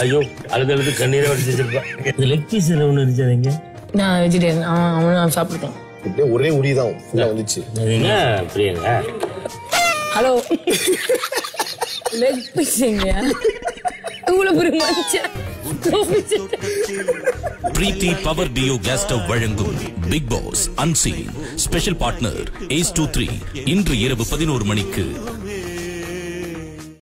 ஐயோ அழுது அழுது கண்ணீரை வடிச்சு லெக் பீஸ் ஒன்று இருந்துச்சுங்க நான் வெஜிடேரியன். அவன் அவனும் சாப்பிட்டுட்டேன். இப்படியே ஒரே உரி தான் ஃபுல்லா வந்துச்சு. பிரியங்க ஹலோ. லெக் பீஸுங்க மனுஷன் Preethi power duo gas stove வழங்கும் Bigg Boss unseen special partner ace two three இன்று இரவு பதினோரு மணிக்கு